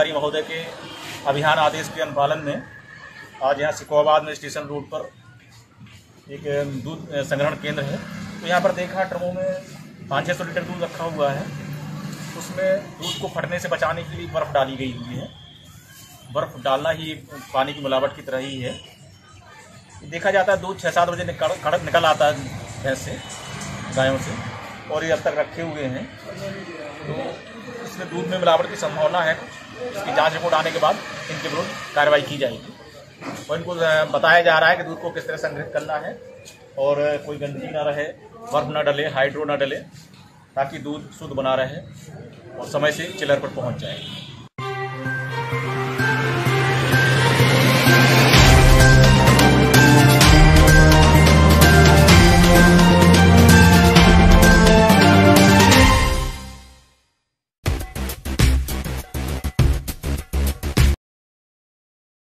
अधिकारी महोदय के अभियान आदेश के अनुपालन में आज यहाँ सिकोबाद में स्टेशन रोड पर एक दूध संग्रहण केंद्र है। तो यहाँ पर देखा ड्रमों में पाँच छः सौ लीटर दूध रखा हुआ है। उसमें दूध को फटने से बचाने के लिए बर्फ़ डाली गई हुई है। बर्फ़ डालना ही पानी की मिलावट की तरह ही है। देखा जाता है दूध छः सात बजे कड़क निकल आता है भैंस से, गायों से, और ये अब तक रखे हुए हैं। तो इसमें दूध में मिलावट की संभावना है इसकी जाँच रिपोर्ट आने के बाद इनके विरुद्ध कार्रवाई की जाएगी। और इनको बताया जा रहा है कि दूध को किस तरह संग्रहित करना है और कोई गंदगी ना रहे, बर्फ़ ना डले, हाइड्रो ना डले, ताकि दूध शुद्ध बना रहे और समय से चिलर पर पहुँच जाए।